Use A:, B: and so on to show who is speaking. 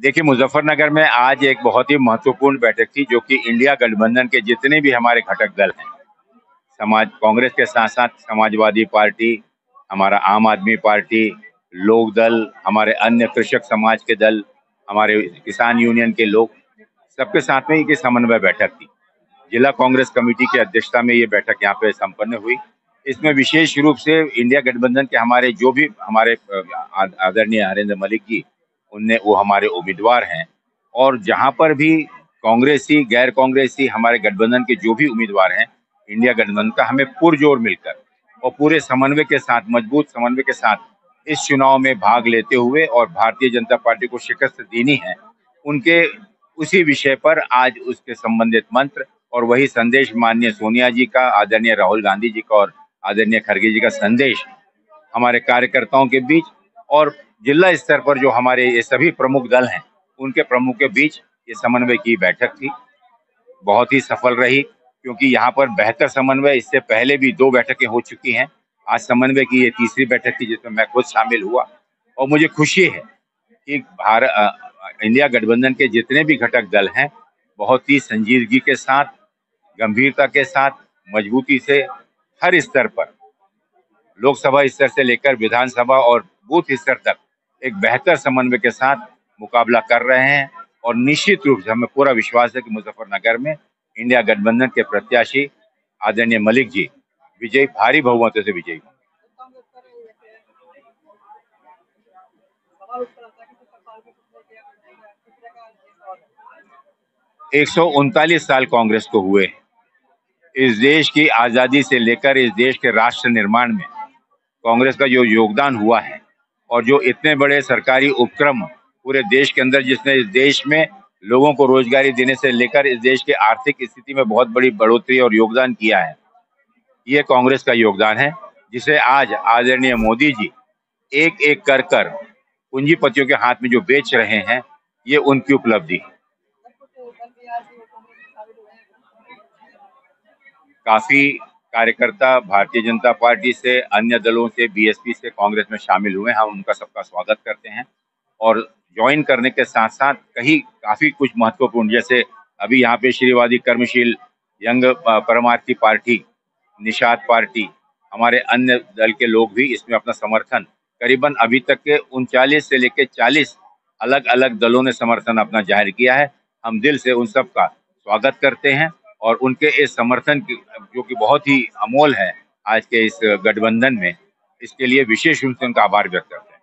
A: देखिए, मुजफ्फरनगर में आज एक बहुत ही महत्वपूर्ण बैठक थी, जो कि इंडिया गठबंधन के जितने भी हमारे घटक दल हैं, समाज, कांग्रेस के साथ साथ समाजवादी पार्टी, हमारा आम आदमी पार्टी, लोक दल, हमारे अन्य कृषक समाज के दल, हमारे किसान यूनियन के लोग, सबके साथ में ये समन्वय बैठक थी। जिला कांग्रेस कमेटी की अध्यक्षता में ये बैठक यहाँ पे संपन्न हुई। इसमें विशेष रूप से इंडिया गठबंधन के हमारे जो भी हमारे आदरणीय हरेंद्र मलिक जी, उनने, वो हमारे उम्मीदवार हैं। और जहाँ पर भी कांग्रेसी, गैर कांग्रेसी, हमारे गठबंधन के जो भी उम्मीदवार हैं, इंडिया गठबंधन का हमें पुरजोर मिलकर और पूरे समन्वय के साथ, मज़बूत समन्वय के साथ इस चुनाव में भाग लेते हुए और भारतीय जनता पार्टी को शिकस्त देनी है, उनके उसी विषय पर आज उसके संबंधित मंत्र और वही संदेश माननीय सोनिया जी का, आदरणीय राहुल गांधी जी का और आदरणीय खड़गे जी का संदेश हमारे कार्यकर्ताओं के बीच और जिला स्तर पर जो हमारे ये सभी प्रमुख दल हैं, उनके प्रमुख के बीच ये समन्वय की बैठक थी। बहुत ही सफल रही, क्योंकि यहाँ पर बेहतर समन्वय, इससे पहले भी दो बैठकें हो चुकी हैं। आज समन्वय की ये तीसरी बैठक थी, जिसमें मैं खुद शामिल हुआ और मुझे खुशी है कि भारत इंडिया गठबंधन के जितने भी घटक दल हैं, बहुत ही संजीदगी के साथ गंभीरता के साथ, मजबूती से हर स्तर पर, लोकसभा स्तर से लेकर विधानसभा और बूथ स्तर तक एक बेहतर समन्वय के साथ मुकाबला कर रहे हैं और निश्चित रूप से हमें पूरा विश्वास है कि मुजफ्फरनगर में इंडिया गठबंधन के प्रत्याशी आदरणीय मलिक जी, विजय, भारी बहुमतों से विजयी एक सौ उनतालीस साल कांग्रेस को हुए इस देश की आज़ादी से लेकर इस देश के राष्ट्र निर्माण में कांग्रेस का जो योगदान हुआ है और जो इतने बड़े सरकारी उपक्रम पूरे देश के अंदर जिसने इस देश में लोगों को रोजगारी देने से लेकर इस देश के आर्थिक स्थिति में बहुत बड़ी बढ़ोतरी और योगदान किया है, ये कांग्रेस का योगदान है, जिसे आज आदरणीय मोदी जी एक एक कर कर पूंजीपतियों के हाथ में जो बेच रहे हैं, ये उनकी उपलब्धि है। काफ़ी कार्यकर्ता भारतीय जनता पार्टी से, अन्य दलों से बीएसपी से, कांग्रेस में शामिल हुए हम उनका सबका स्वागत करते हैं। और ज्वाइन करने के साथ साथ कहीं काफ़ी कुछ महत्वपूर्ण, जैसे अभी यहाँ पे श्रीवादी कर्मशील यंग परमार्थी पार्टी, निषाद पार्टी, हमारे अन्य दल के लोग भी इसमें अपना समर्थन, करीबन अभी तक के उनचालीस से लेकर चालीस अलग अलग दलों ने समर्थन अपना ज़ाहिर किया है। हम दिल से उन सब का स्वागत करते हैं। और उनके इस समर्थन की, जो कि बहुत ही अमोल है आज के इस गठबंधन में, इसके लिए विशेष रूप से उनका आभार व्यक्त करते हैं।